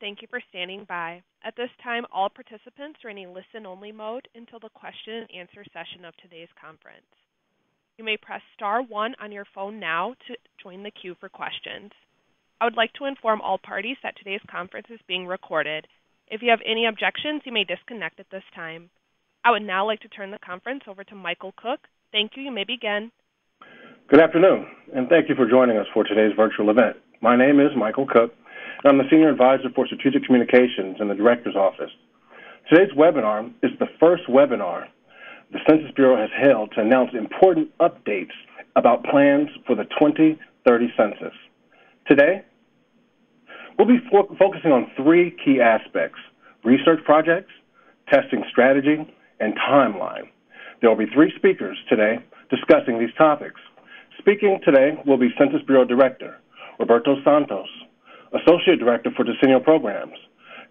thank you for standing by. At this time, all participants are in a listen-only mode until the question and answer session of today's conference. You may press star one on your phone now to join the queue for questions. I would like to inform all parties that today's conference is being recorded. If you have any objections, you may disconnect at this time. I would now like to turn the conference over to Michael Cook. Thank you. You may begin. Good afternoon, and thank you for joining us for today's virtual event. My name is Michael Cook, and I'm the Senior Advisor for Strategic Communications in the Director's Office. Today's webinar is the first webinar the Census Bureau has held to announce important updates about plans for the 2030 census. Today, we'll be fo- focusing on three key aspects research projects, testing strategy, and timeline. There will be three speakers today discussing these topics. Speaking today will be Census Bureau Director Roberto Santos, Associate Director for Decennial Programs,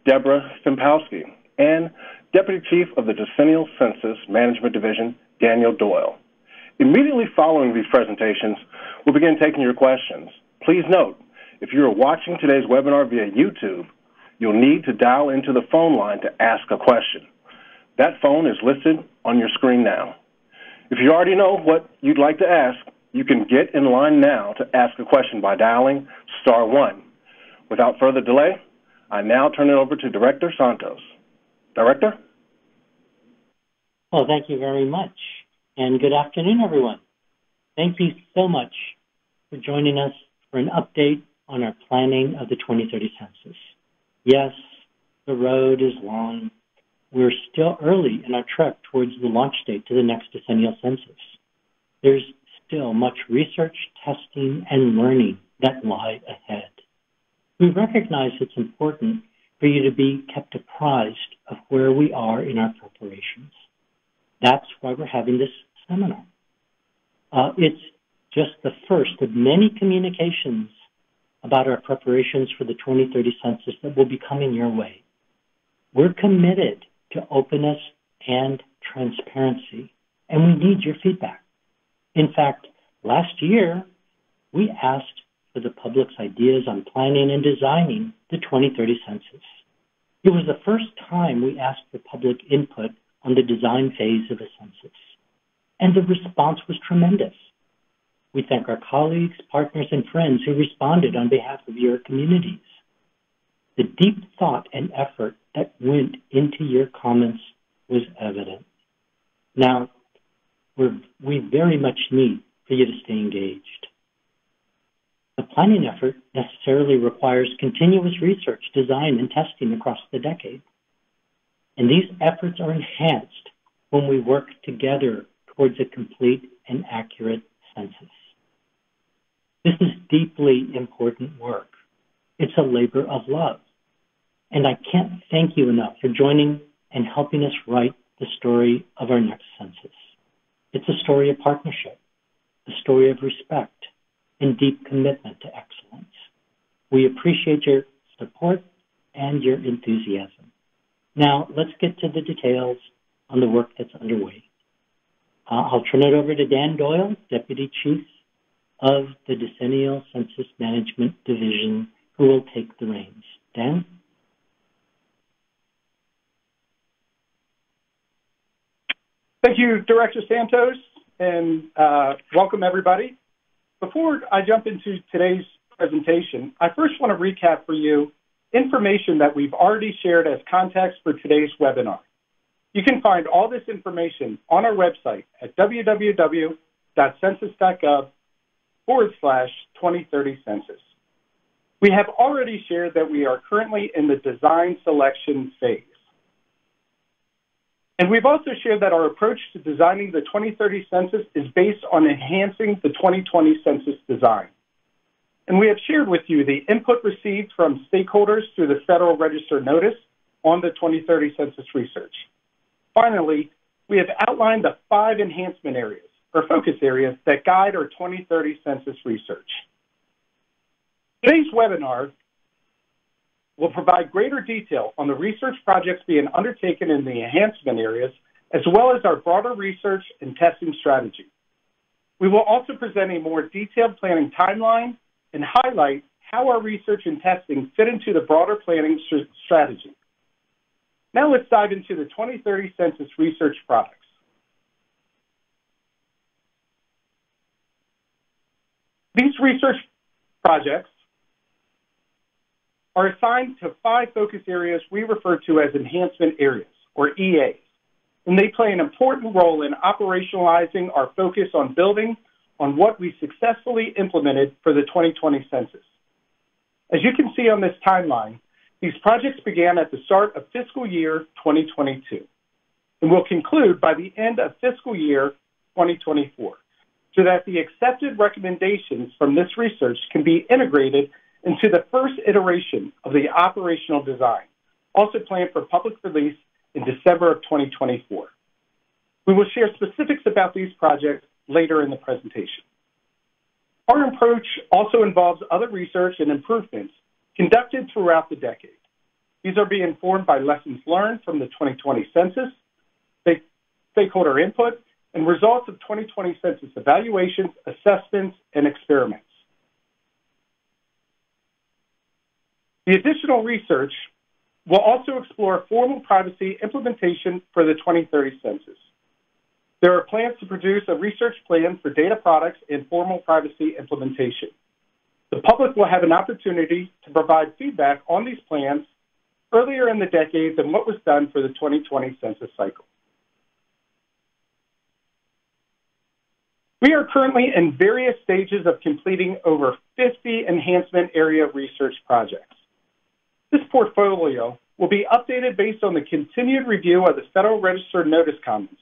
Deborah Stempowski, and Deputy Chief of the Decennial Census Management Division, Daniel Doyle. Immediately following these presentations, we'll begin taking your questions. Please note, if you are watching today's webinar via YouTube, you'll need to dial into the phone line to ask a question. That phone is listed on your screen now. If you already know what you'd like to ask, you can get in line now to ask a question by dialing star one. Without further delay, I now turn it over to Director Santos. Director? Well, thank you very much. And good afternoon, everyone. Thank you so much for joining us for an update on our planning of the 2030 census. Yes, the road is long. We're still early in our trek towards the launch date to the next decennial census. There's still much research, testing, and learning that lie ahead. We recognize it's important for you to be kept apprised of where we are in our preparations. That's why we're having this seminar. Uh, it's just the first of many communications about our preparations for the 2030 census that will be coming your way. We're committed to openness and transparency, and we need your feedback. In fact, last year, we asked for the public's ideas on planning and designing the 2030 census. It was the first time we asked for public input on the design phase of a census, and the response was tremendous. We thank our colleagues, partners, and friends who responded on behalf of your communities. The deep thought and effort that went into your comments was evident. Now, we very much need for you to stay engaged. Planning effort necessarily requires continuous research, design, and testing across the decade. And these efforts are enhanced when we work together towards a complete and accurate census. This is deeply important work. It's a labor of love. And I can't thank you enough for joining and helping us write the story of our next census. It's a story of partnership, a story of respect, and deep commitment to excellence. We appreciate your support and your enthusiasm. Now, let's get to the details on the work that's underway. Uh, I'll turn it over to Dan Doyle, Deputy Chief of the Decennial Census Management Division, who will take the reins. Dan? Thank you, Director Santos, and uh, welcome everybody. Before I jump into today's presentation, I first want to recap for you information that we've already shared as context for today's webinar. You can find all this information on our website at www.census.gov forward slash 2030 census. We have already shared that we are currently in the design selection phase. And we've also shared that our approach to designing the 2030 census is based on enhancing the 2020 census design. And we have shared with you the input received from stakeholders through the Federal Register notice on the 2030 census research. Finally, we have outlined the five enhancement areas or focus areas that guide our 2030 census research. Today's webinar will provide greater detail on the research projects being undertaken in the enhancement areas, as well as our broader research and testing strategy. We will also present a more detailed planning timeline and highlight how our research and testing fit into the broader planning strategy. Now let's dive into the 2030 Census research products. These research projects are assigned to five focus areas we refer to as enhancement areas, or EAs, and they play an important role in operationalizing our focus on building on what we successfully implemented for the 2020 census. As you can see on this timeline, these projects began at the start of fiscal year 2022 and will conclude by the end of fiscal year 2024, so that the accepted recommendations from this research can be integrated into the first iteration of the operational design, also planned for public release in December of 2024. We will share specifics about these projects later in the presentation. Our approach also involves other research and improvements conducted throughout the decade. These are being informed by lessons learned from the 2020 census, stakeholder input, and results of 2020 census evaluations, assessments, and experiments. The additional research will also explore formal privacy implementation for the 2030 census. There are plans to produce a research plan for data products and formal privacy implementation. The public will have an opportunity to provide feedback on these plans earlier in the decade than what was done for the 2020 census cycle. We are currently in various stages of completing over 50 enhancement area research projects. This portfolio will be updated based on the continued review of the Federal Register notice comments,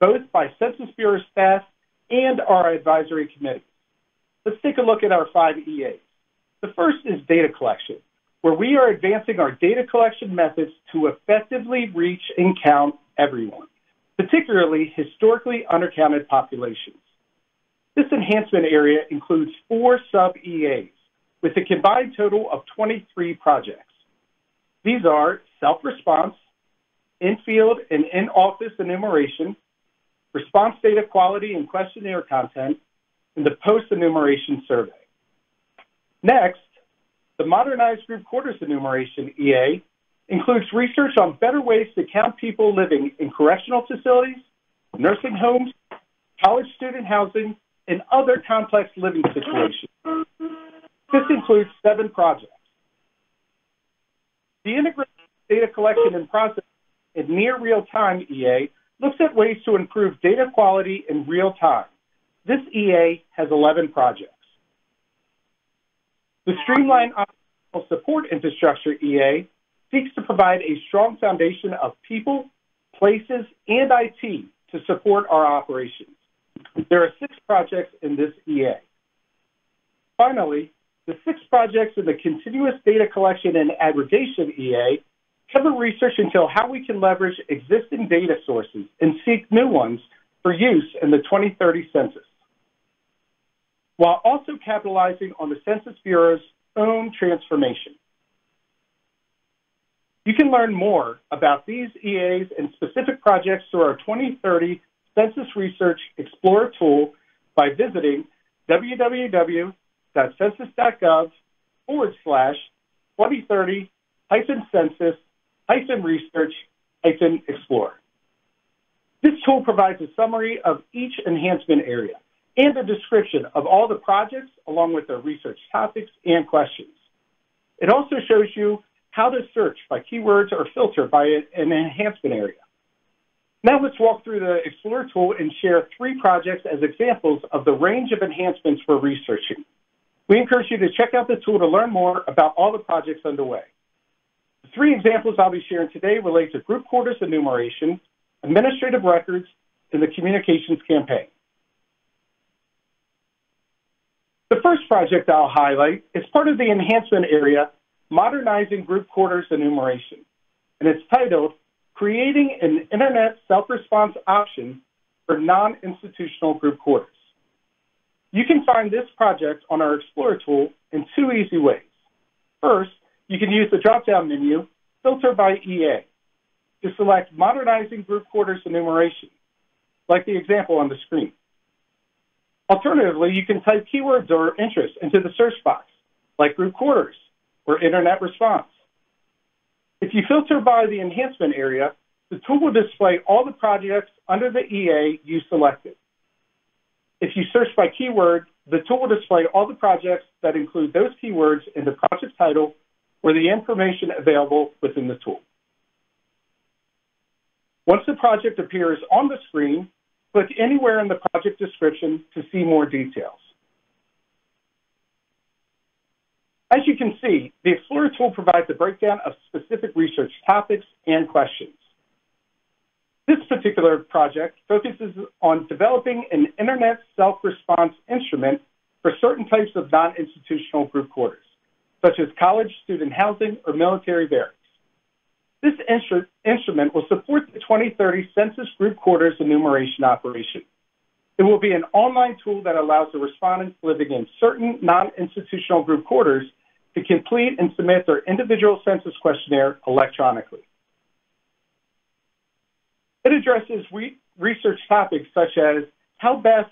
both by Census Bureau staff and our advisory committee. Let's take a look at our five EAs. The first is data collection, where we are advancing our data collection methods to effectively reach and count everyone, particularly historically undercounted populations. This enhancement area includes four sub-EAs with a combined total of 23 projects. These are self-response, in-field and in-office enumeration, response data quality and questionnaire content, and the post-enumeration survey. Next, the modernized group quarters enumeration EA includes research on better ways to count people living in correctional facilities, nursing homes, college student housing, and other complex living situations. This includes seven projects. The integrated data collection and processing in near real-time EA looks at ways to improve data quality in real time. This EA has 11 projects. The streamlined operational support infrastructure EA seeks to provide a strong foundation of people, places, and IT to support our operations. There are six projects in this EA. Finally, the six projects in the continuous data collection and aggregation EA cover research into how we can leverage existing data sources and seek new ones for use in the 2030 census, while also capitalizing on the Census Bureau's own transformation. You can learn more about these EAs and specific projects through our 2030 Census Research Explorer tool by visiting www census.gov forward slash 2030 hyphen census hyphen research hyphen explorer. This tool provides a summary of each enhancement area and a description of all the projects along with their research topics and questions. It also shows you how to search by keywords or filter by an enhancement area. Now let's walk through the Explore tool and share three projects as examples of the range of enhancements we're researching. We encourage you to check out the tool to learn more about all the projects underway. The three examples I'll be sharing today relate to group quarters enumeration, administrative records, and the communications campaign. The first project I'll highlight is part of the enhancement area, Modernizing Group Quarters Enumeration, and it's titled Creating an Internet Self-Response Option for Non-Institutional Group Quarters. You can find this project on our Explorer tool in two easy ways. First, you can use the drop-down menu, Filter by EA, to select Modernizing Group Quarters Enumeration, like the example on the screen. Alternatively, you can type keywords or interests into the search box. like group quarters or internet response. If you filter by the enhancement area, the tool will display all the projects under the EA you selected. If you search by keyword, the tool will display all the projects that include those keywords in the project title or the information available within the tool. Once the project appears on the screen, click anywhere in the project description to see more details. As you can see, the Explorer tool provides a breakdown of specific research topics and questions. This particular project focuses on developing an internet self-response instrument for certain types of non-institutional group quarters, such as college student housing or military barracks. This instru instrument will support the 2030 Census Group Quarters enumeration operation. It will be an online tool that allows the respondents living in certain non-institutional group quarters to complete and submit their individual census questionnaire electronically. It addresses re research topics such as how best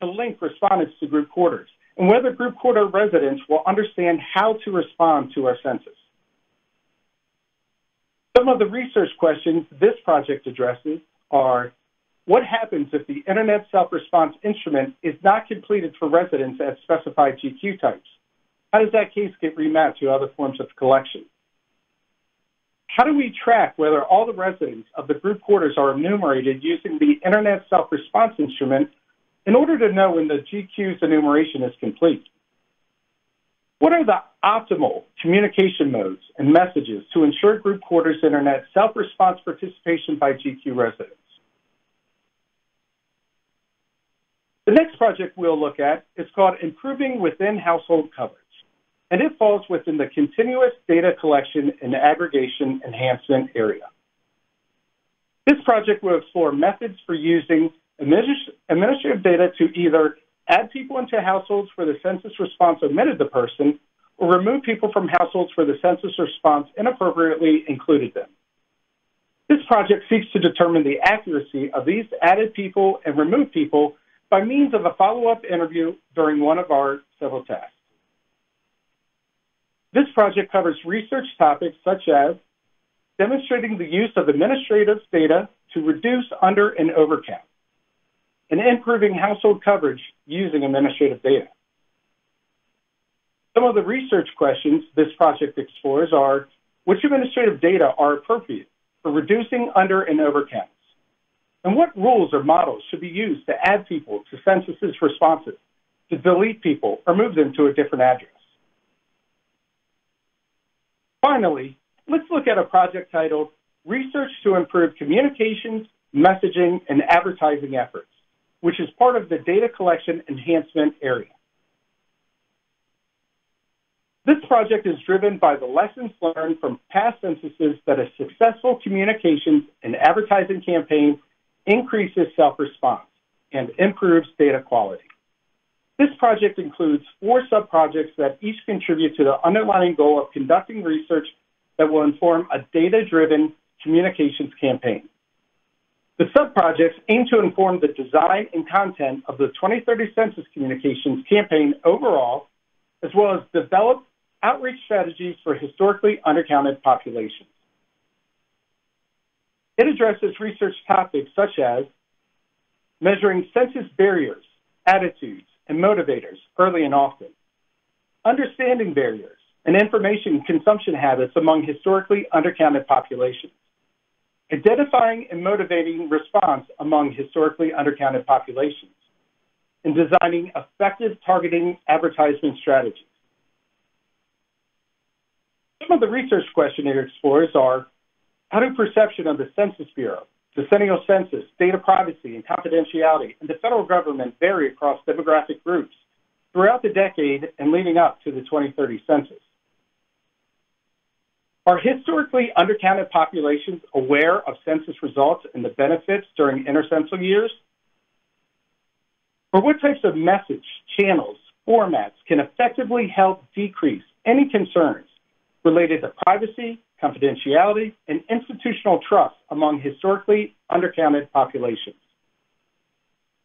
to link respondents to group quarters and whether group quarter residents will understand how to respond to our census. Some of the research questions this project addresses are what happens if the Internet Self-Response Instrument is not completed for residents at specified GQ types? How does that case get remapped to other forms of collection? How do we track whether all the residents of the group quarters are enumerated using the Internet Self-Response Instrument in order to know when the GQ's enumeration is complete? What are the optimal communication modes and messages to ensure group quarters Internet self-response participation by GQ residents? The next project we'll look at is called Improving Within Household Coverage and it falls within the continuous data collection and aggregation enhancement area. This project will explore methods for using administrative data to either add people into households where the census response omitted the person or remove people from households where the census response inappropriately included them. This project seeks to determine the accuracy of these added people and removed people by means of a follow-up interview during one of our several tasks. This project covers research topics such as demonstrating the use of administrative data to reduce under and overcount, and improving household coverage using administrative data. Some of the research questions this project explores are which administrative data are appropriate for reducing under and overcounts, and what rules or models should be used to add people to censuses responses, to delete people, or move them to a different address. Finally, let's look at a project titled Research to Improve Communications, Messaging, and Advertising Efforts, which is part of the Data Collection Enhancement area. This project is driven by the lessons learned from past censuses that a successful communications and advertising campaign increases self-response and improves data quality. This project includes four sub-projects that each contribute to the underlying goal of conducting research that will inform a data-driven communications campaign. The sub-projects aim to inform the design and content of the 2030 Census Communications campaign overall, as well as develop outreach strategies for historically undercounted populations. It addresses research topics such as measuring census barriers, attitudes, and motivators early and often, understanding barriers and information consumption habits among historically undercounted populations, identifying and motivating response among historically undercounted populations, and designing effective targeting advertisement strategies. Some of the research questionnaire explores are how do perception of the Census Bureau The decennial census, data privacy, and confidentiality, and the federal government vary across demographic groups throughout the decade and leading up to the 2030 census. Are historically undercounted populations aware of census results and the benefits during intercensal years? Or what types of message, channels, formats can effectively help decrease any concerns related to privacy, confidentiality, and institutional trust among historically undercounted populations?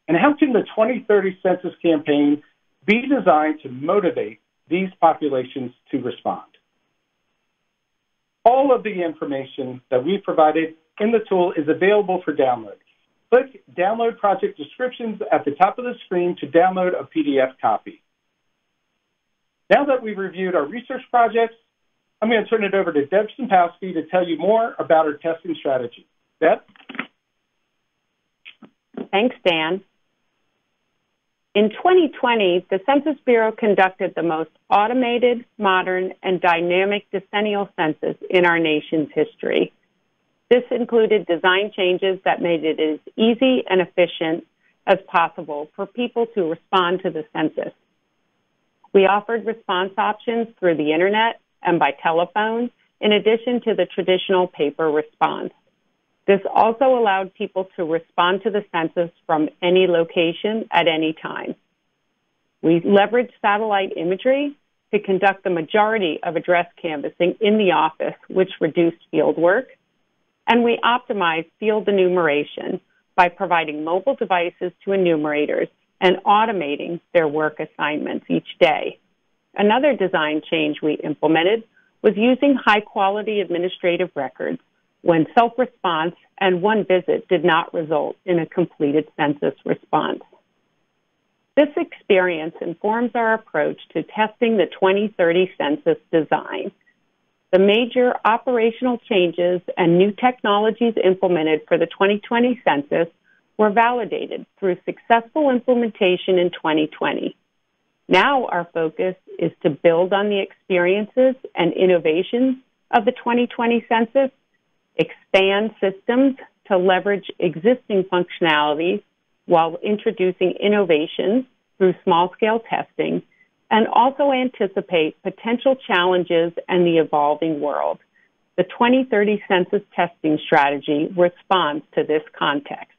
And how can the 2030 census campaign be designed to motivate these populations to respond. All of the information that we provided in the tool is available for download. Click Download Project Descriptions at the top of the screen to download a PDF copy. Now that we've reviewed our research projects, I'm going to turn it over to Deb Stempowski to tell you more about our testing strategy. Deb? Thanks, Dan. In 2020, the Census Bureau conducted the most automated, modern, and dynamic decennial census in our nation's history. This included design changes that made it as easy and efficient as possible for people to respond to the census. We offered response options through the internet and by telephone, in addition to the traditional paper response. This also allowed people to respond to the census from any location at any time. We leveraged satellite imagery to conduct the majority of address canvassing in the office, which reduced field work. And we optimized field enumeration by providing mobile devices to enumerators and automating their work assignments each day. Another design change we implemented was using high quality administrative records when self response and one visit did not result in a completed census response. This experience informs our approach to testing the 2030 census design. The major operational changes and new technologies implemented for the 2020 census were validated through successful implementation in 2020. Now our focus is to build on the experiences and innovations of the 2020 census expand systems to leverage existing functionalities while introducing innovations through small scale testing, and also anticipate potential challenges and the evolving world. The 2030 census testing strategy responds to this context.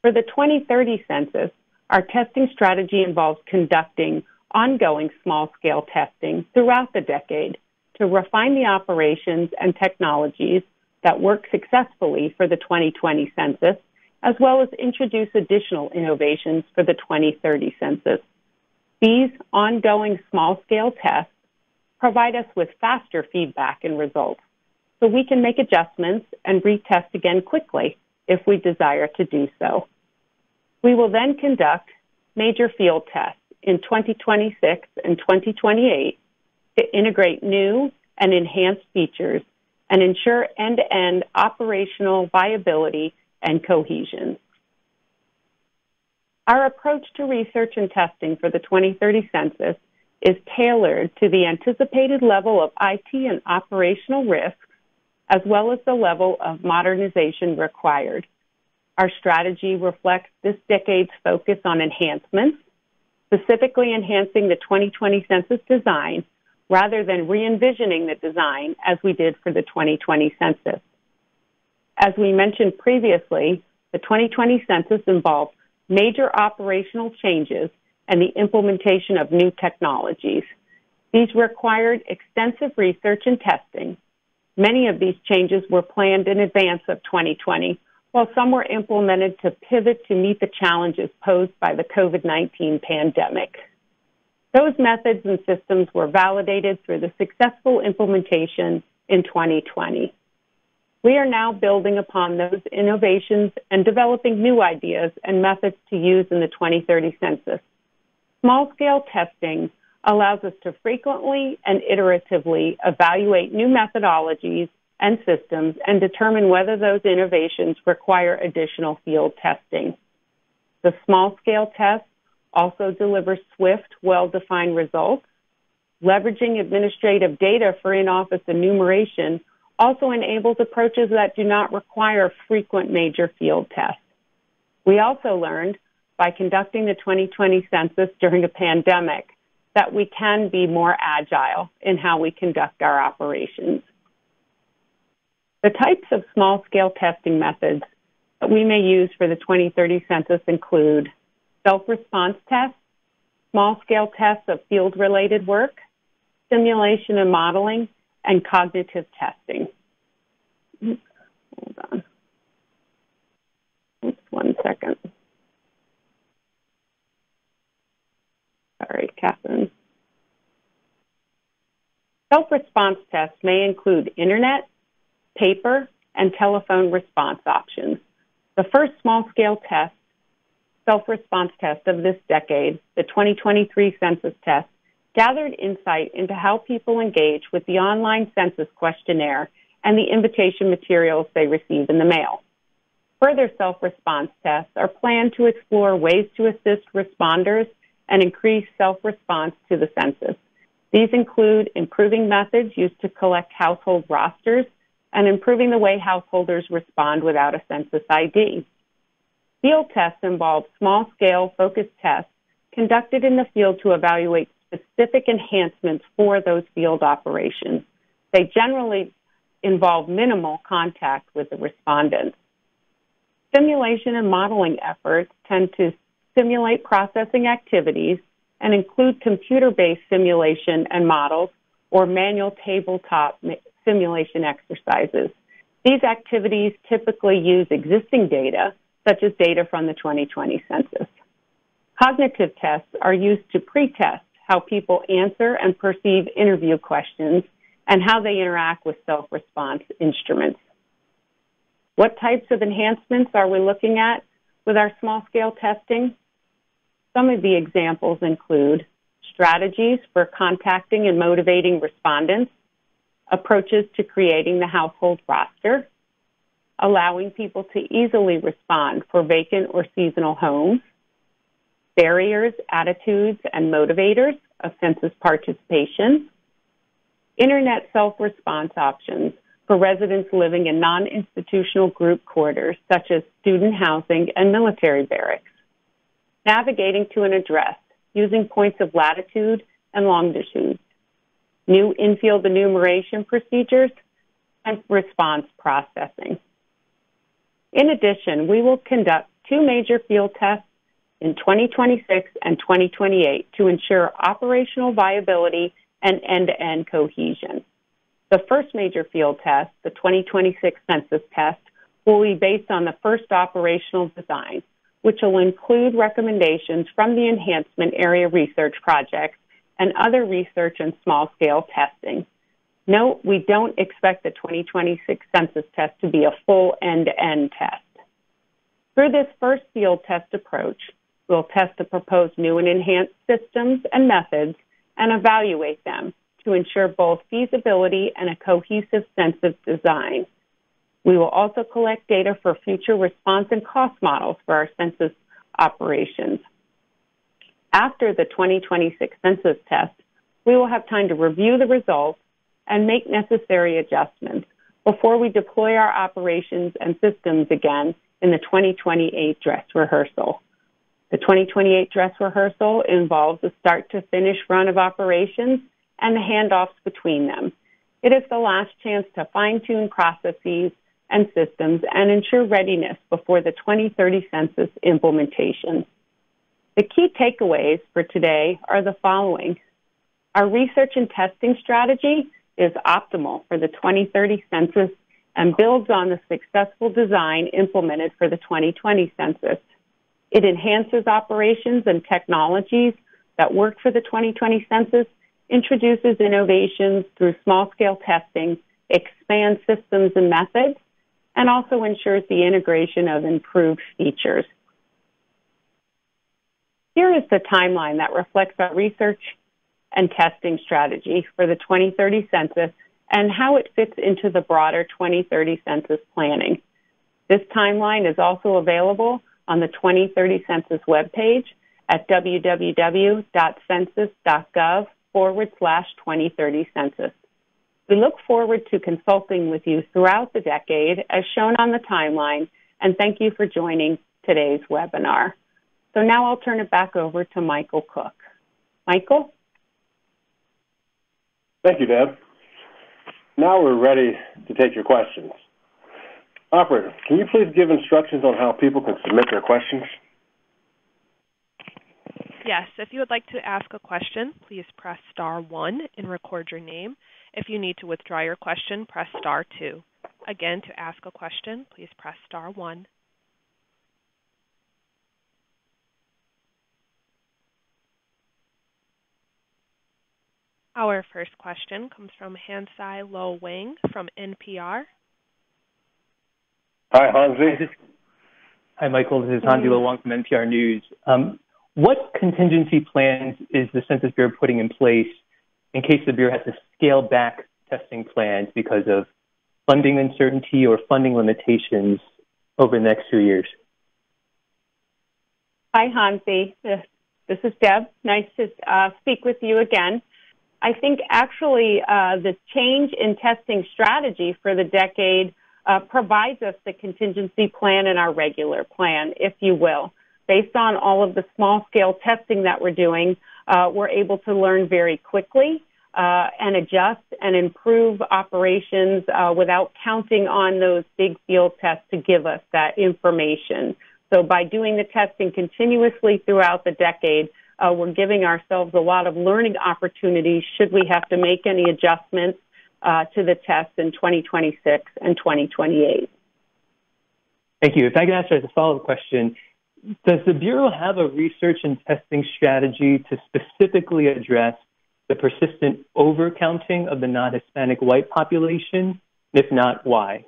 For the 2030 census, our testing strategy involves conducting ongoing small scale testing throughout the decade to refine the operations and technologies that work successfully for the 2020 census, as well as introduce additional innovations for the 2030 census. These ongoing small scale tests provide us with faster feedback and results, so we can make adjustments and retest again quickly if we desire to do so. We will then conduct major field tests in 2026 and 2028 to integrate new and enhanced features and ensure end to end operational viability and cohesion. Our approach to research and testing for the 2030 census is tailored to the anticipated level of IT and operational risk, as well as the level of modernization required. Our strategy reflects this decade's focus on enhancements, specifically enhancing the 2020 census design rather than re envisioning the design as we did for the 2020 census. As we mentioned previously, the 2020 census involved major operational changes and the implementation of new technologies. These required extensive research and testing. Many of these changes were planned in advance of 2020, while some were implemented to pivot to meet the challenges posed by the COVID 19 pandemic. Those methods and systems were validated through the successful implementation in 2020. We are now building upon those innovations and developing new ideas and methods to use in the 2030 census. Small scale testing allows us to frequently and iteratively evaluate new methodologies and systems and determine whether those innovations require additional field testing. The small scale tests also deliver swift, well-defined results. Leveraging administrative data for in-office enumeration also enables approaches that do not require frequent major field tests. We also learned by conducting the 2020 census during a pandemic that we can be more agile in how we conduct our operations. The types of small scale testing methods that we may use for the 2030 census include self-response tests, small-scale tests of field-related work, simulation and modeling, and cognitive testing. Hold on. Just one second. Sorry, Catherine. Self-response tests may include internet, paper, and telephone response options. The first small-scale test, self-response test of this decade, the 2023 census test, gathered insight into how people engage with the online census questionnaire and the invitation materials they receive in the mail. Further self-response tests are planned to explore ways to assist responders and increase self-response to the census. These include improving methods used to collect household rosters and improving the way householders respond without a census ID. Field tests involve small scale focused tests conducted in the field to evaluate specific enhancements for those field operations. They generally involve minimal contact with the respondents. Simulation and modeling efforts tend to simulate processing activities and include computer-based simulation and models or manual tabletop simulation exercises. These activities typically use existing data, such as data from the 2020 census. Cognitive tests are used to pre-test how people answer and perceive interview questions and how they interact with self-response instruments. What types of enhancements are we looking at with our small scale testing? Some of the examples include strategies for contacting and motivating respondents, approaches to creating the household roster, allowing people to easily respond for vacant or seasonal homes, barriers, attitudes, and motivators of census participation, internet self-response options for residents living in non-institutional group quarters such as student housing and military barracks, navigating to an address using points of latitude and longitude, new infield enumeration procedures, and response processing. In addition, we will conduct two major field tests in 2026 and 2028 to ensure operational viability and end-to-end cohesion. The first major field test, the 2026 census test, will be based on the first operational design, which will include recommendations from the Enhancement Area Research Project and other research and small-scale testing. Note, we don't expect the 2026 census test to be a full end-to-end test. Through this first field test approach, we'll test the proposed new and enhanced systems and methods and evaluate them to ensure both feasibility and a cohesive census design. We will also collect data for future response and cost models for our census operations. After the 2026 census test, we will have time to review the results and make necessary adjustments before we deploy our operations and systems again in the 2028 dress rehearsal. The 2028 dress rehearsal involves a start to finish run of operations and the handoffs between them. It is the last chance to fine tune processes and systems and ensure readiness before the 2030 census implementation. The key takeaways for today are the following. Our research and testing strategy is optimal for the 2030 census and builds on the successful design implemented for the 2020 census. It enhances operations and technologies that work for the 2020 census, introduces innovations through small scale testing, expands systems and methods, and also ensures the integration of improved features. Here is the timeline that reflects our research and testing strategy for the 2030 census and how it fits into the broader 2030 census planning. This timeline is also available on the 2030 census webpage at www.census.gov forward slash 2030 census. We look forward to consulting with you throughout the decade as shown on the timeline, and thank you for joining today's webinar. So now I'll turn it back over to Michael Cook. Michael? Thank you, Deb. Now we're ready to take your questions. Operator, can you please give instructions on how people can submit their questions? Yes, if you would like to ask a question, please press star one and record your name. If you need to withdraw your question, press star two. Again, to ask a question, please press star one. Our first question comes from Hansi Lo Wang from NPR. Hi, Hansi. Hi, Michael. This is Hansi Lo Wang from NPR News. Um, what contingency plans is the Census Bureau putting in place in case the Bureau has to scale back testing plans because of funding uncertainty or funding limitations over the next few years? Hi, Hansi. This is Deb. Nice to uh, speak with you again. I think actually uh, the change in testing strategy for the decade uh, provides us the contingency plan in our regular plan, if you will. Based on all of the small scale testing that we're doing, uh, we're able to learn very quickly uh, and adjust and improve operations uh, without counting on those big field tests to give us that information. So by doing the testing continuously throughout the decade, uh, we're giving ourselves a lot of learning opportunities should we have to make any adjustments uh, to the tests in 2026 and 2028. Thank you. If I can ask as a follow-up question, does the Bureau have a research and testing strategy to specifically address the persistent overcounting of the non-Hispanic white population? If not, why?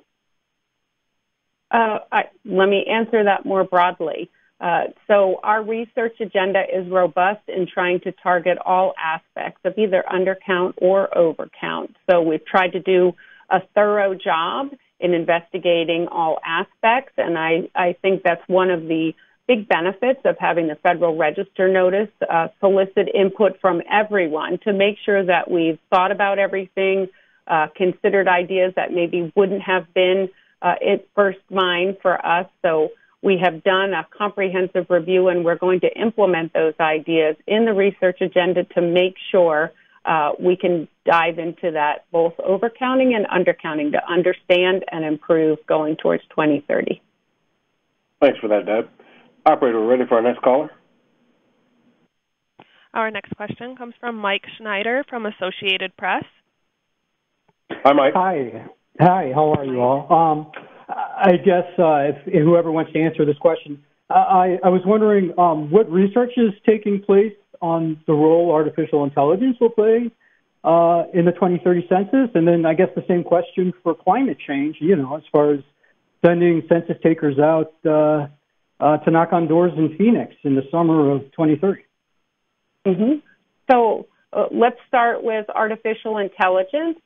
Uh, I, let me answer that more broadly. Uh, so our research agenda is robust in trying to target all aspects of either undercount or overcount. So we've tried to do a thorough job in investigating all aspects, and I, I think that's one of the big benefits of having the Federal Register notice uh, solicit input from everyone to make sure that we've thought about everything, uh, considered ideas that maybe wouldn't have been uh, at first mind for us. So we have done a comprehensive review and we're going to implement those ideas in the research agenda to make sure uh, we can dive into that both overcounting and undercounting to understand and improve going towards 2030. Thanks for that, Deb. Operator, we're ready for our next caller. Our next question comes from Mike Schneider from Associated Press. Hi, Mike. Hi. Hi, how are you all? Um, I guess uh, if, whoever wants to answer this question, I, was wondering um, what research is taking place on the role artificial intelligence will play uh, in the 2030 census, and then I guess the same question for climate change. You know, as far as sending census takers out uh, to knock on doors in Phoenix in the summer of 2030. Mm-hmm. So let's start with artificial intelligence.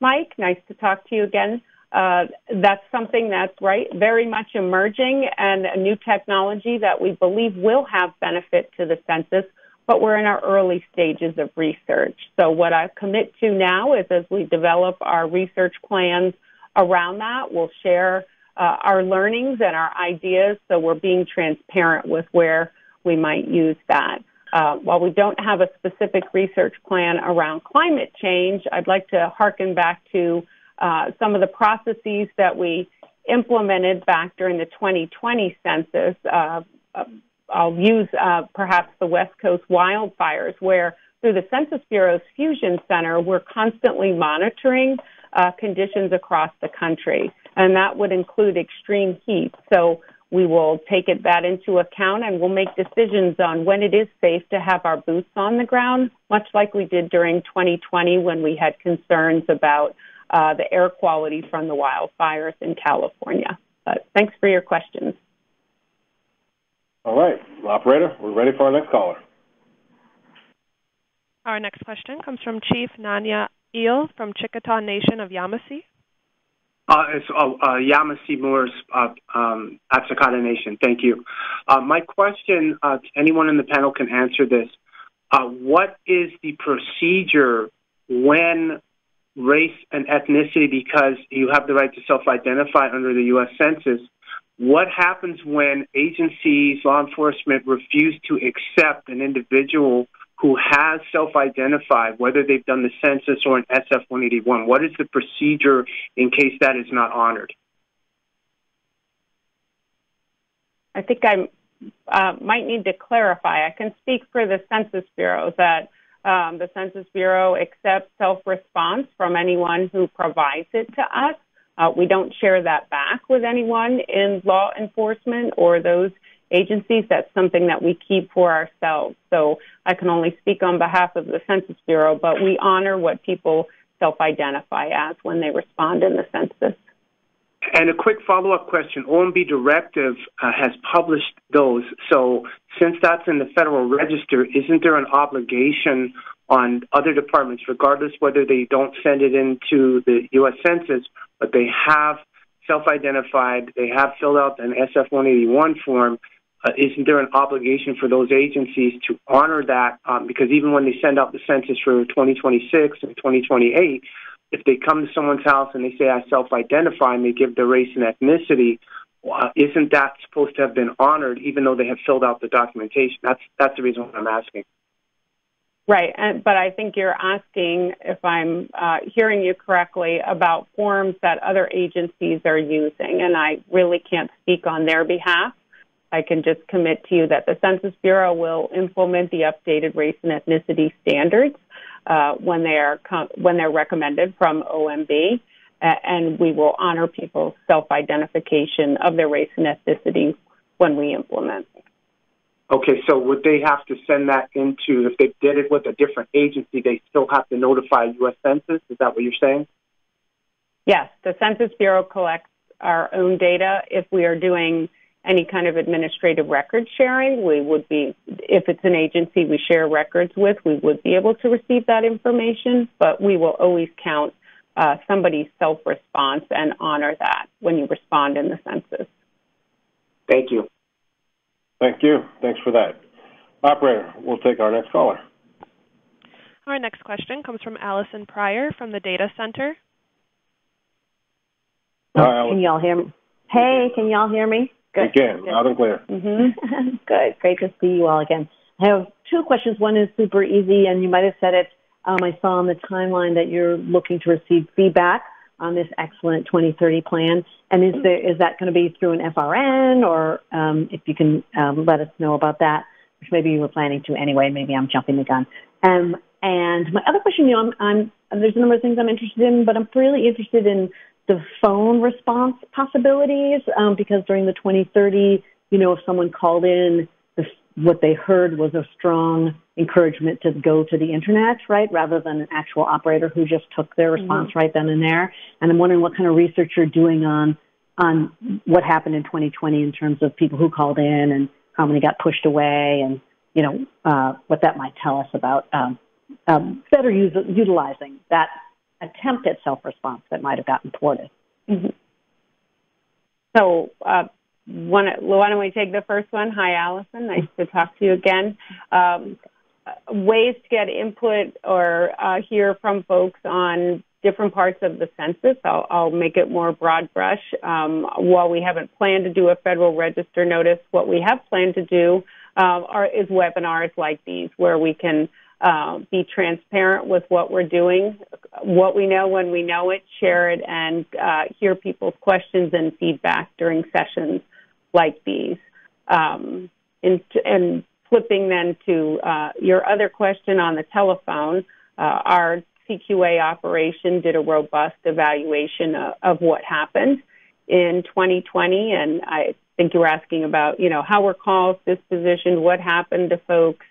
Mike, nice to talk to you again. Uh, that's something that's right, very much emerging and a new technology that we believe will have benefit to the census, but we're in our early stages of research. So what I commit to now is as we develop our research plans around that, we'll share uh, our learnings and our ideas so we're being transparent with where we might use that. Uh, while we don't have a specific research plan around climate change, I'd like to harken back to uh, some of the processes that we implemented back during the 2020 census. Uh, uh, I'll use uh, perhaps the West Coast wildfires, where through the Census Bureau's Fusion Center, we're constantly monitoring uh, conditions across the country, and that would include extreme heat. So we will take it, that into account and we'll make decisions on when it is safe to have our boots on the ground, much like we did during 2020 when we had concerns about uh, the air quality from the wildfires in California. But thanks for your questions. All right, operator, we're ready for our next caller. Our next question comes from Chief Nanya Eel from Chickasaw Nation of Yamasee. Uh, it's uh, uh, Yamasee Moors, uh, um, Atsakata Nation. Thank you. Uh, my question, uh, anyone in the panel can answer this. Uh, what is the procedure when race and ethnicity, because you have the right to self identify under the U.S. Census, what happens when agencies, law enforcement refuse to accept an individual who has self identified, whether they've done the census or an SF 181? What is the procedure in case that is not honored? I think I uh, might need to clarify. I can speak for the Census Bureau that um, the Census Bureau accepts self response from anyone who provides it to us. Uh, we don't share that back with anyone in law enforcement or those agencies. That's something that we keep for ourselves. So I can only speak on behalf of the Census Bureau, but we honor what people self identify as when they respond in the census. And a quick follow up question OMB Directive uh, has published those. So, since that's in the Federal Register, isn't there an obligation on other departments, regardless whether they don't send it into the U.S. Census, but they have self identified, they have filled out an SF 181 form? Uh, isn't there an obligation for those agencies to honor that? Um, because even when they send out the census for 2026 and 2028, if they come to someone's house and they say, I self identify, and they give their race and ethnicity, uh, isn't that supposed to have been honored even though they have filled out the documentation? That's, that's the reason why I'm asking. Right, and, but I think you're asking, if I'm uh, hearing you correctly, about forms that other agencies are using, and I really can't speak on their behalf. I can just commit to you that the Census Bureau will implement the updated race and ethnicity standards uh, when they are when they're recommended from OMB, and we will honor people's self-identification of their race and ethnicity when we implement. Okay, so would they have to send that into if they did it with a different agency? They still have to notify U.S. Census. Is that what you're saying? Yes, the Census Bureau collects our own data. If we are doing any kind of administrative record sharing. We would be, if it's an agency we share records with, we would be able to receive that information, but we will always count uh, somebody's self response and honor that when you respond in the census. Thank you. Thank you. Thanks for that. Operator, we'll take our next caller. Our next question comes from Allison Plyer from the Data Center. Hi, can y'all hear me? Hey, can y'all hear me? Good. Can, loud and clear. Mm-hmm. Good. Great to see you all again. I have two questions. One is super easy, and you might have said it. Um, I saw on the timeline that you're looking to receive feedback on this excellent 2030 plan. And is there is that going to be through an FRN, or um, if you can um, let us know about that, which maybe you were planning to anyway. Maybe I'm jumping the gun. Um, and my other question, you know, I'm, I'm there's a number of things I'm interested in, but I'm really interested in the phone response possibilities um, because during the 2030, you know, if someone called in, what they heard was a strong encouragement to go to the internet, right, rather than an actual operator who just took their mm-hmm. response mm-hmm. right then and there. And I'm wondering what kind of research you're doing on on what happened in 2020 in terms of people who called in and how many got pushed away, and you know uh, what that might tell us about um, um, better use, utilizing that attempt at self-response that might have gotten thwarted. Mm-hmm. So, uh, one, why don't we take the first one? Hi, Allison. Nice to talk to you again. Um, ways to get input or uh, hear from folks on different parts of the census. I'll, I'll make it more broad brush. Um, while we haven't planned to do a federal register notice, what we have planned to do uh, are, is webinars like these where we can uh, be transparent with what we're doing, what we know when we know it, share it, and uh, hear people's questions and feedback during sessions like these. Um, and, and, flipping then to uh, your other question on the telephone, uh, our CQA operation did a robust evaluation of, of what happened in 2020, and I think you were asking about, you know, how were calls dispositioned, what happened to folks,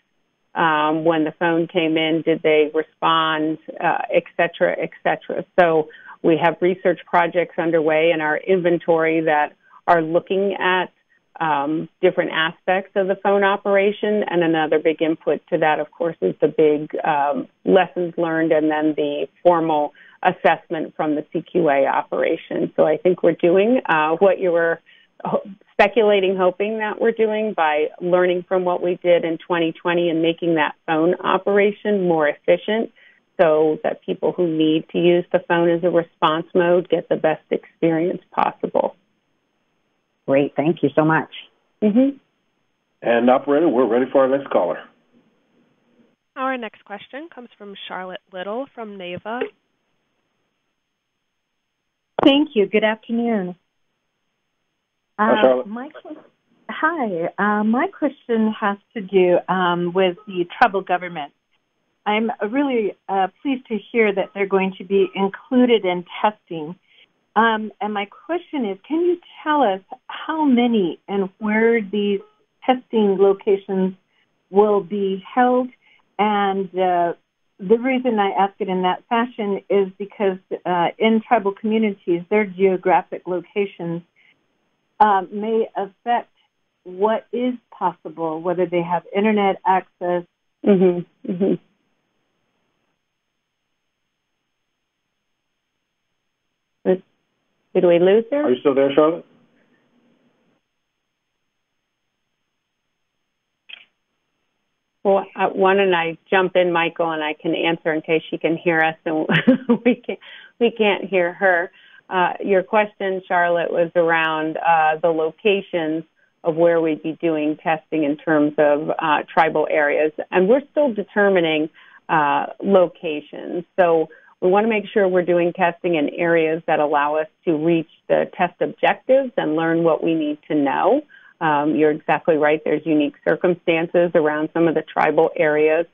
um, when the phone came in, did they respond, uh, et cetera, et cetera. So we have research projects underway in our inventory that are looking at um, different aspects of the phone operation. And another big input to that, of course, is the big um, lessons learned and then the formal assessment from the CQA operation. So I think we're doing uh, what you were speculating, hoping that we're doing by learning from what we did in 2020 and making that phone operation more efficient so that people who need to use the phone as a response mode get the best experience possible. Great. Thank you so much. Mm-hmm. And, operator, we're ready for our next caller. Our next question comes from Charlotte Little from NAVA. Thank you. Good afternoon. Hi, Charlotte. Uh, my, hi. Uh, my question has to do um, with the tribal government. I'm really uh, pleased to hear that they're going to be included in testing. Um, and my question is, can you tell us how many and where these testing locations will be held. And uh, the reason I ask it in that fashion is because uh, in tribal communities, their geographic locations uh, may affect what is possible, whether they have internet access. Mm-hmm. Mm-hmm. Did we lose her? Are you still there, Charlotte? Well, uh, why don't I jump in, Michael, and I can answer in case she can hear us, and we can we can't hear her. Uh, your question, Charlotte, was around uh, the locations of where we'd be doing testing in terms of uh, tribal areas, and we're still determining uh, locations. So we want to make sure we're doing testing in areas that allow us to reach the test objectives and learn what we need to know. Um, you're exactly right. There's unique circumstances around some of the tribal areas,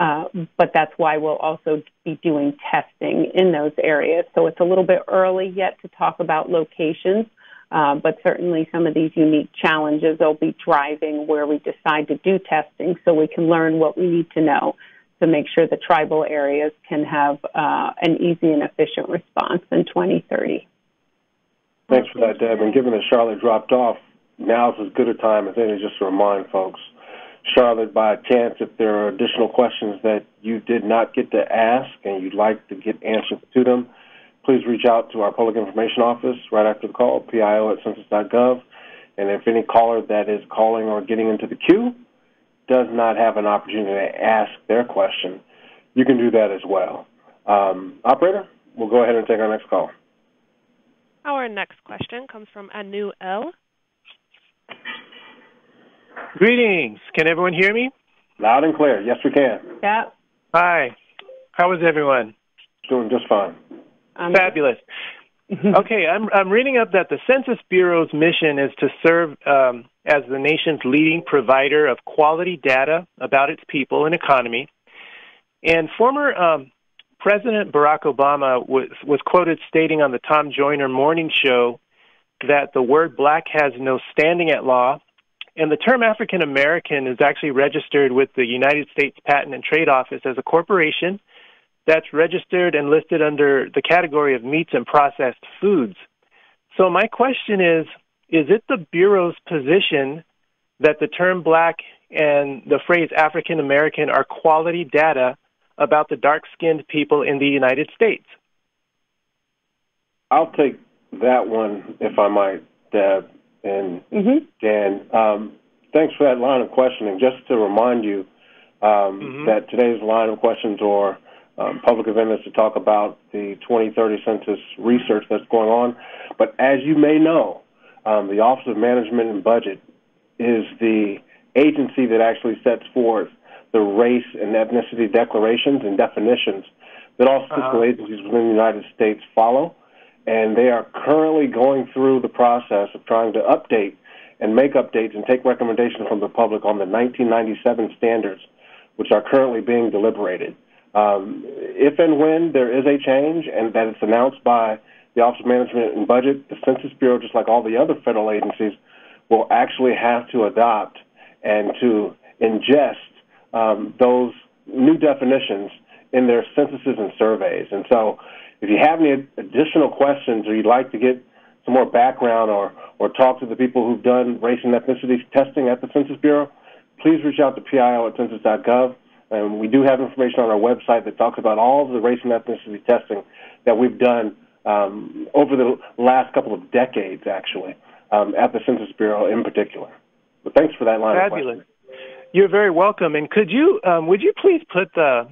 uh, but that's why we'll also be doing testing in those areas. So it's a little bit early yet to talk about locations, uh, but certainly some of these unique challenges will be driving where we decide to do testing so we can learn what we need to know to make sure the tribal areas can have uh, an easy and efficient response in 2030. Thanks for that, Deb. And given that Charlotte dropped off, now's as good a time as any just to remind folks. Charlotte, by chance, if there are additional questions that you did not get to ask and you'd like to get answers to them, please reach out to our public information office right after the call, PIO at census.gov. And if any caller that is calling or getting into the queue does not have an opportunity to ask their question, you can do that as well. Um, operator, we'll go ahead and take our next call. Our next question comes from Anu L. Greetings. Can everyone hear me? Loud and clear. Yes, we can. Yeah. Hi. How is everyone? Doing just fine. Um, Fabulous. okay, I'm I'm reading up that the Census Bureau's mission is to serve um, as the nation's leading provider of quality data about its people and economy. And former um, President Barack Obama was was quoted stating on the Tom Joyner Morning Show that the word black has no standing at law, and the term African American is actually registered with the United States Patent and Trade Office as a corporation that's registered and listed under the category of meats and processed foods. So, my question is Is it the Bureau's position that the term black and the phrase African American are quality data about the dark skinned people in the United States? I'll take that one, if I might, Deb and mm-hmm. Dan. Um, thanks for that line of questioning. Just to remind you um, Mhm. that today's line of questions or um, public event is to talk about the 2030 census research that's going on. But as you may know, um, the Office of Management and Budget is the agency that actually sets forth the race and ethnicity declarations and definitions that all statistical Uh-huh. agencies within the United States follow. And they are currently going through the process of trying to update and make updates and take recommendations from the public on the 1997 standards, which are currently being deliberated. Um, if and when there is a change and that it's announced by the Office of Management and Budget, the Census Bureau, just like all the other federal agencies, will actually have to adopt and to ingest um, those new definitions in their censuses and surveys. And so, if you have any additional questions or you'd like to get some more background or, or talk to the people who've done race and ethnicity testing at the Census Bureau, please reach out to PIO at census.gov. And we do have information on our website that talks about all of the race and ethnicity testing that we've done um, over the last couple of decades, actually, um, at the Census Bureau in particular. But thanks for that line of Fabulous. You're very welcome. And could you um, would you please put the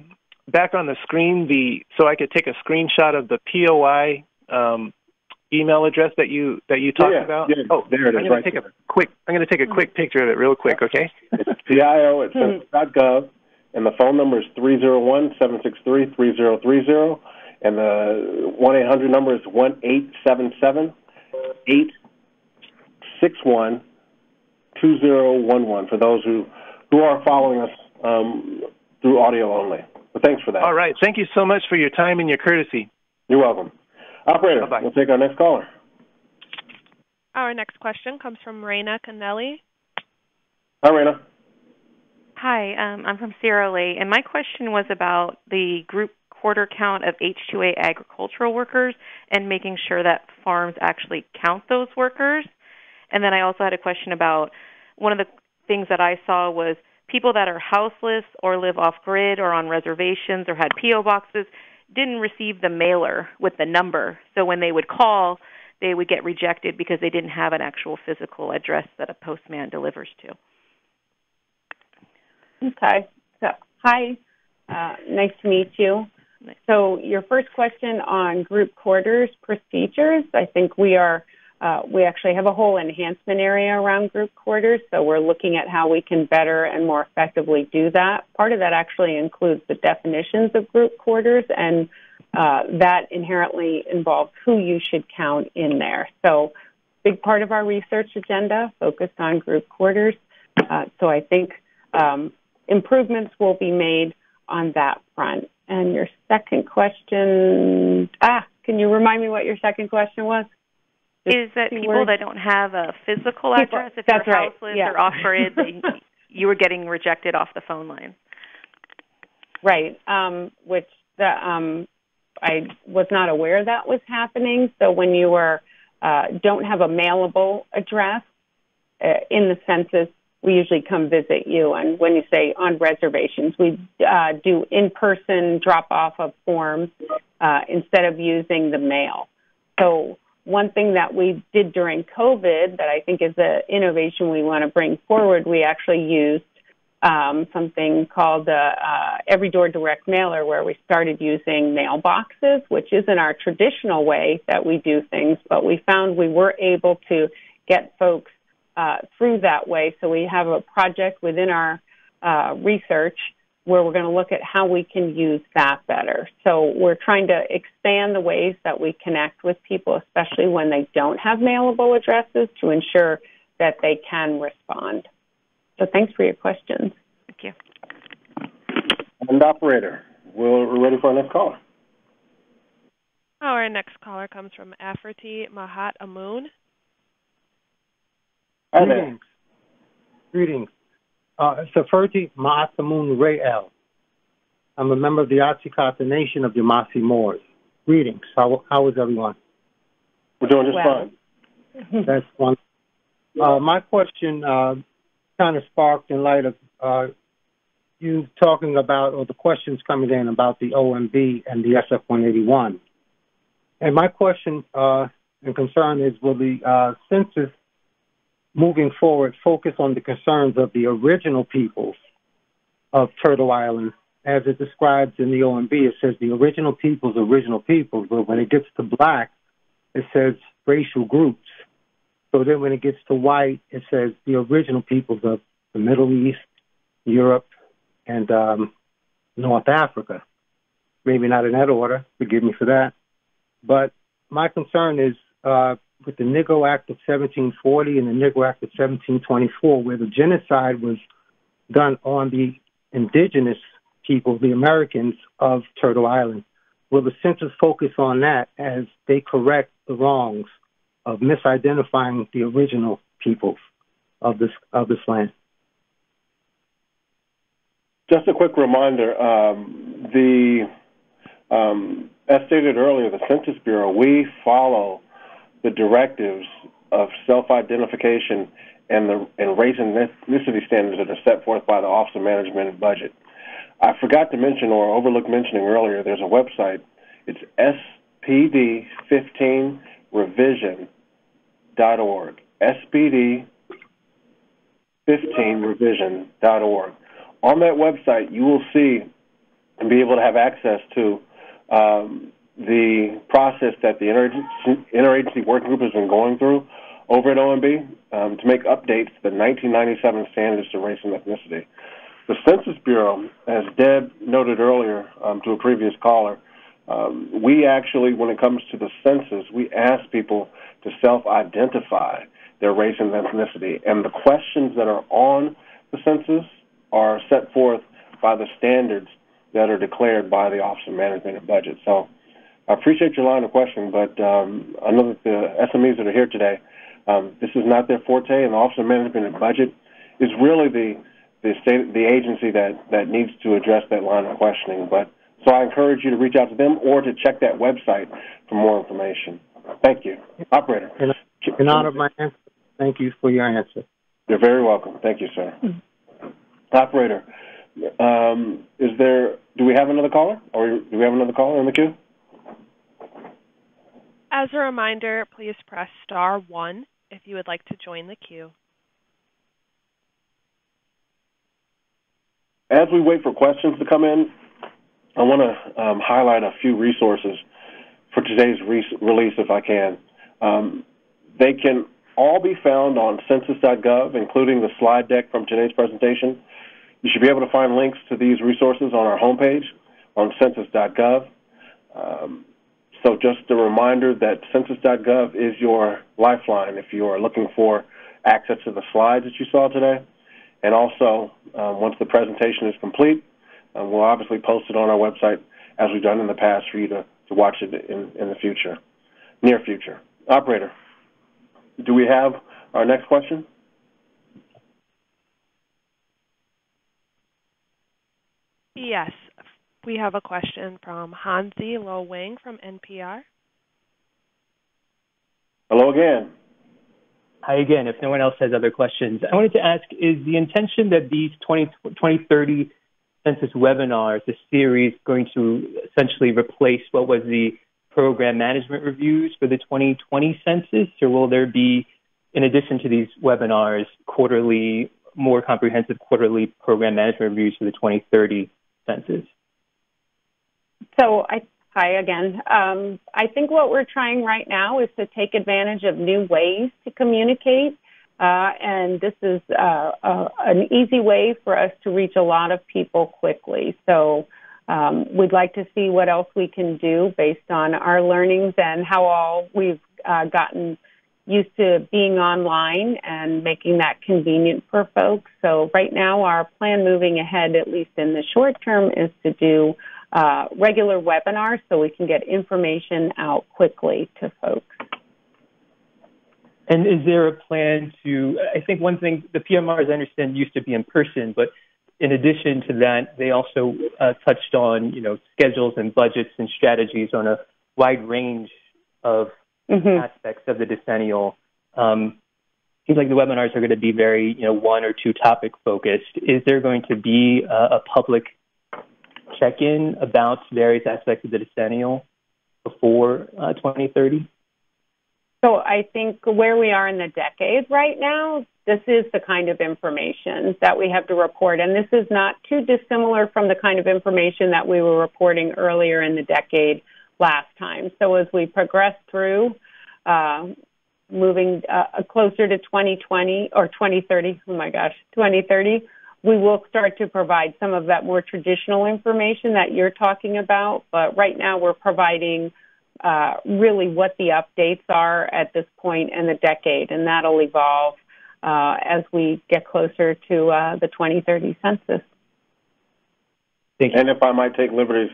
back on the screen the so I could take a screenshot of the POI um, email address that you that you talked Yeah, about? yeah, oh, there it is, I'm gonna right take there. a quick. I'm going to take a quick picture of it real quick. Okay. It's PIO at census.gov, and the phone number is 301 763 3030, and the 1 800 number is 1 877 861 2011 for those who, who are following us um, through audio only. But thanks for that. All right. Thank you so much for your time and your courtesy. You're welcome. Operator, Bye-bye. we'll take our next caller. Our next question comes from Raina Canelli. Hi, Raina. Hi, um, I'm from Sierra Leone, and my question was about the group quarter count of H2A agricultural workers and making sure that farms actually count those workers. And then I also had a question about one of the things that I saw was people that are houseless or live off grid or on reservations or had P.O. boxes didn't receive the mailer with the number. So when they would call, they would get rejected because they didn't have an actual physical address that a postman delivers to. Okay. So, hi. Uh, nice to meet you. So, your first question on group quarters procedures, I think we are. Uh, we actually have a whole enhancement area around group quarters, so we're looking at how we can better and more effectively do that. Part of that actually includes the definitions of group quarters, and uh, that inherently involves who you should count in there. So, big part of our research agenda focused on group quarters. Uh, so, I think um, improvements will be made on that front. And your second question, ah, can you remind me what your second question was? Is that people words? that don't have a physical people, address, if that's you're right. houseless yeah. or off grid, you were getting rejected off the phone line. Right, um, which the, um, I was not aware that was happening. So when you were uh, don't have a mailable address uh, in the census, we usually come visit you. And when you say on reservations, we uh, do in person drop off of forms uh, instead of using the mail. So, one thing that we did during COVID that I think is an innovation we want to bring forward, we actually used um, something called the uh, Every Door Direct Mailer, where we started using mailboxes, which isn't our traditional way that we do things, but we found we were able to get folks uh, through that way. So we have a project within our uh, research where we're going to look at how we can use that better. So we're trying to expand the ways that we connect with people, especially when they don't have mailable addresses, to ensure that they can respond. So thanks for your questions. Thank you. And operator, we're ready for our next caller. Our next caller comes from Afriti Mahat Amun. Hi Greetings. Greetings. Uh, Saferti Maasamun Re'el. I'm a member of the Atsikata Nation of the Yamasee Moors. Greetings. How, how is everyone? We're doing just well. fine. That's one. Uh, my question uh, kind of sparked in light of uh, you talking about, or the questions coming in about the OMB and the SF 181. And my question uh, and concern is will the uh, census moving forward focus on the concerns of the original peoples of Turtle Island. As it describes in the OMB, it says the original peoples, original peoples, but when it gets to black, it says racial groups. So then when it gets to white, it says the original peoples of the Middle East, Europe, and um, North Africa. Maybe not in that order, forgive me for that. But my concern is uh, with the Negro Act of 1740 and the Negro Act of 1724, where the genocide was done on the indigenous people, the Americans of Turtle Island. Will the census focus on that as they correct the wrongs of misidentifying the original peoples of this of this land? Just a quick reminder: um, the um, as stated earlier, the Census Bureau we follow the directives of self-identification and the and race and ethnicity standards that are set forth by the Office of Management and Budget. I forgot to mention or overlooked mentioning earlier. There's a website. It's spd15revision.org. spd15revision.org. On that website, you will see and be able to have access to um, the process that the interagency, working group has been going through over at OMB um, to make updates to the 1997 standards of race and ethnicity. The Census Bureau, as Deb noted earlier um, to a previous caller, um, we actually, when it comes to the census, we ask people to self-identify their race and ethnicity, and the questions that are on the census are set forth by the standards that are declared by the Office of Management and Budget. So I appreciate your line of question, but um, I know that the SMEs that are here today, um, this is not their forte, and the Office of Management and Budget is really the the state the agency that that needs to address that line of questioning. But so I encourage you to reach out to them or to check that website for more information. Thank you, operator. In, in honor of my answer, thank you for your answer. You're very welcome. Thank you, sir. Operator, um, is there? Do we have another caller, or do we have another caller in the queue? As a reminder, please press star one if you would like to join the queue. As we wait for questions to come in, I want to um, highlight a few resources for today's re- release, if I can. Um, they can all be found on census.gov, including the slide deck from today's presentation. You should be able to find links to these resources on our homepage on census.gov. Um, so just a reminder that census.gov is your lifeline if you are looking for access to the slides that you saw today. And also, um, once the presentation is complete, um, we'll obviously post it on our website as we've done in the past for you to, to watch it in, in the future, near future. Operator, do we have our next question? Yes, we have a question from Hansi Lo Wang from NPR. Hello again. Hi again. If no one else has other questions, I wanted to ask is the intention that these 20, 2030 census webinars, the series, going to essentially replace what was the program management reviews for the 2020 census, or will there be, in addition to these webinars, quarterly, more comprehensive quarterly program management reviews for the 2030 census? So I hi again. Um, I think what we're trying right now is to take advantage of new ways to communicate, uh, and this is uh, uh, an easy way for us to reach a lot of people quickly. So. Um, we'd like to see what else we can do based on our learnings and how all we've uh, gotten used to being online and making that convenient for folks. So right now, our plan moving ahead, at least in the short term, is to do uh, regular webinars so we can get information out quickly to folks. And is there a plan to? I think one thing the PMRs I understand used to be in person, but in addition to that, they also uh, touched on you know schedules and budgets and strategies on a wide range of mm-hmm. aspects of the decennial. Um, seems like the webinars are going to be very you know one or two topic focused. Is there going to be a, a public check in about various aspects of the decennial before uh, 2030? So I think where we are in the decade right now, this is the kind of information that we have to report. And this is not too dissimilar from the kind of information that we were reporting earlier in the decade last time. So as we progress through, uh, moving uh, closer to 2020 or 2030, oh my gosh, 2030, we will start to provide some of that more traditional information that you're talking about. But right now, we're providing uh, really what the updates are at this point in the decade, and that'll evolve uh, as we get closer to uh, the 2030 census. Thank you. And if I might take liberties,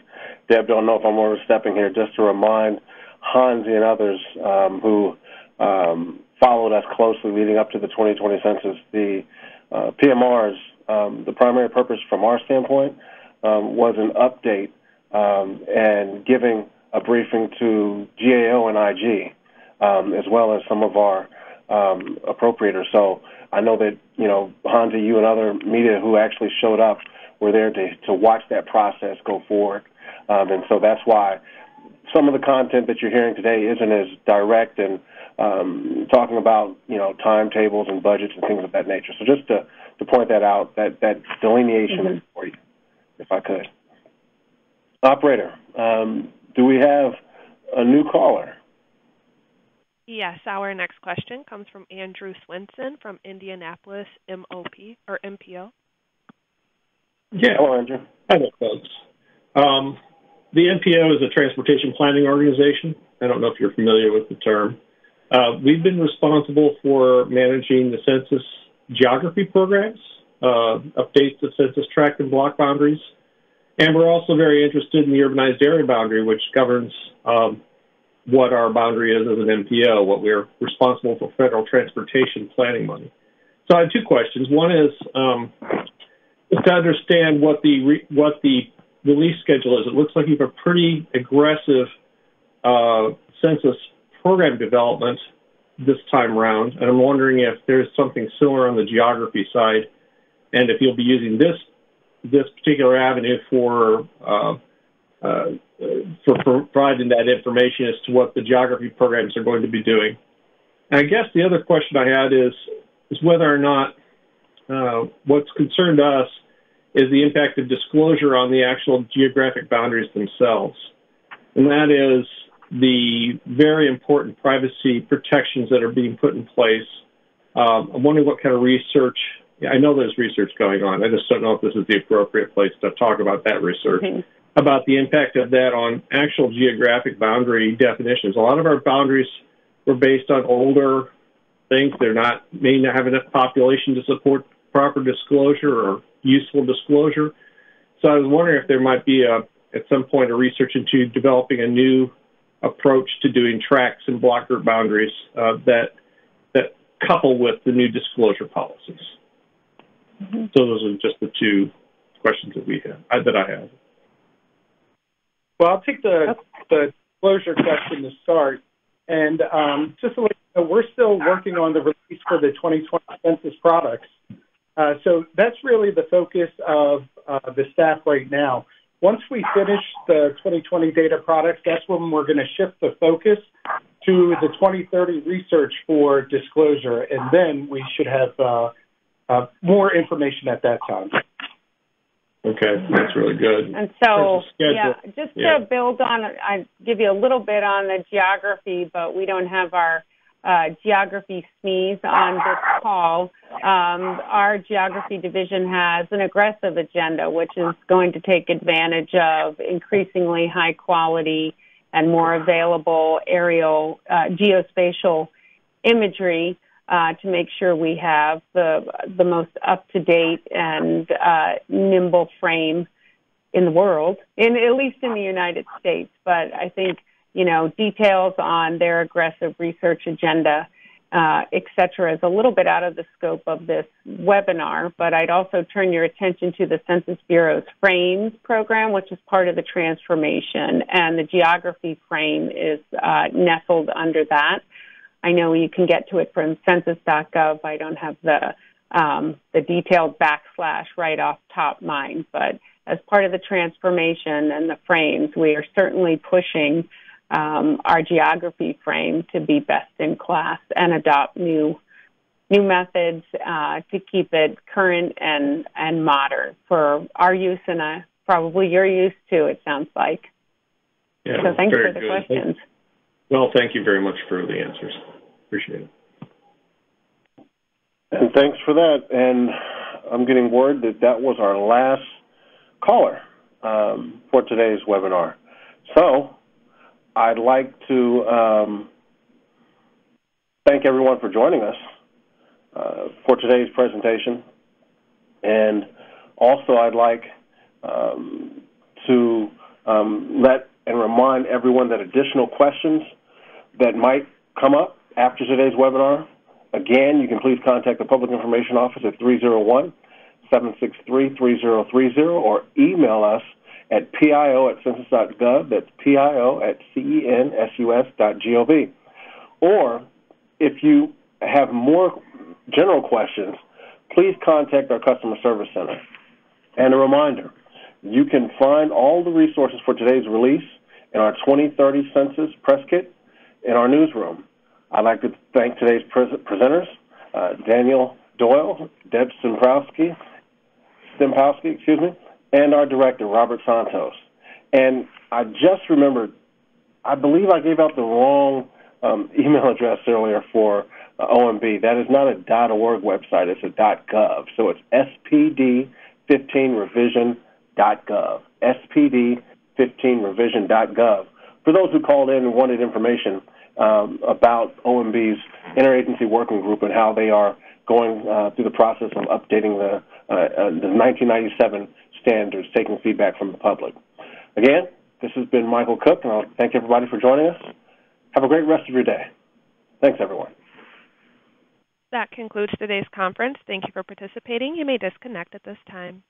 Deb, don't know if I'm overstepping here, just to remind Hansi and others um, who um, followed us closely leading up to the 2020 census, the uh, PMRs the primary purpose from our standpoint um, was an update um, and giving a briefing to GAO and IG, um, as well as some of our um, appropriators. So I know that you know Hansi, you and other media who actually showed up were there to to watch that process go forward, um, and so that's why some of the content that you're hearing today isn't as direct and um, talking about you know timetables and budgets and things of that nature. So just to to point that out, that that delineation mm-hmm. for you, if I could. Operator, um, do we have a new caller? Yes, our next question comes from Andrew Swinson from Indianapolis MOP or MPO. Yeah. Hello, Andrew. Hi there, folks. Um, the MPO is a transportation planning organization. I don't know if you're familiar with the term. Uh, we've been responsible for managing the census geography programs, uh, updates of census tract and block boundaries, and we're also very interested in the urbanized area boundary, which governs um, what our boundary is as an MPO, what we're responsible for federal transportation planning money. So I have two questions. One is um, to understand what the re- what the release schedule is. It looks like you have a pretty aggressive uh, census program development this time around, and I'm wondering if there's something similar on the geography side, and if you'll be using this this particular avenue for uh, uh, for providing that information as to what the geography programs are going to be doing. And I guess the other question I had is is whether or not uh, what's concerned us is the impact of disclosure on the actual geographic boundaries themselves, and that is the very important privacy protections that are being put in place. Um, I'm wondering what kind of research. I know there's research going on. I just don't know if this is the appropriate place to talk about that research. Mm-hmm. About the impact of that on actual geographic boundary definitions. A lot of our boundaries were based on older things. They're not may not have enough population to support proper disclosure or useful disclosure. So I was wondering if there might be a at some point a research into developing a new approach to doing tracts and block group boundaries uh, that that couple with the new disclosure policies. Mm-hmm. So those are just the two questions that we have uh, that I have. Well, I'll take the the disclosure question to start, and um, just let you know, we're still working on the release for the 2020 census products. Uh, so that's really the focus of uh, the staff right now. Once we finish the 2020 data products, that's when we're going to shift the focus to the 2030 research for disclosure, and then we should have uh, uh, more information at that time. Okay, that's really good. And so, yeah, just yeah. to build on, I give you a little bit on the geography, but we don't have our uh, geography SMEs on this call. Um, our geography division has an aggressive agenda, which is going to take advantage of increasingly high quality and more available aerial uh, geospatial imagery uh, to make sure we have the the most up to date and uh, nimble frame in the world, in at least in the United States. But I think you know, details on their aggressive research agenda, uh, et cetera, is a little bit out of the scope of this webinar, but I'd also turn your attention to the Census Bureau's FRAMES program, which is part of the transformation, and the geography frame is uh, nestled under that. I know you can get to it from census.gov. I don't have the um, the detailed backslash right off top mind, but as part of the transformation and the frames, we are certainly pushing um, our geography frame to be best in class and adopt new new methods uh, to keep it current and and modern for our use and uh, probably your use too. It sounds like. Yeah, so thanks for the good. questions. Well, thank you very much for the answers. Appreciate it. And thanks for that. And I'm getting word that that was our last caller um, for today's webinar. So I'd like to um, thank everyone for joining us uh, for today's presentation. And also, I'd like um, to um, let and remind everyone that additional questions that might come up after today's webinar, again, you can please contact the Public Information Office at 301 763 3030 or email us at pio at census.gov. That's pio at census.gov. Or if you have more general questions, please contact our customer service center. And a reminder, you can find all the resources for today's release in our 2030 Census Press Kit in our newsroom. I'd like to thank today's presenters, uh, Daniel Doyle, Deb Stemprowski, Stempowski, excuse me, and our director, Robert Santos. And I just remembered, I believe I gave out the wrong um, email address earlier for uh, OMB. That is not a .org website; it's a .gov. So it's SPD15revision.gov. SPD15revision.gov. For those who called in and wanted information um, about OMB's interagency working group and how they are going uh, through the process of updating the, uh, uh the 1997 standards, taking feedback from the public. Again, this has been Michael Cook, and I'll thank everybody for joining us. Have a great rest of your day. Thanks, everyone. That concludes today's conference. Thank you for participating. You may disconnect at this time.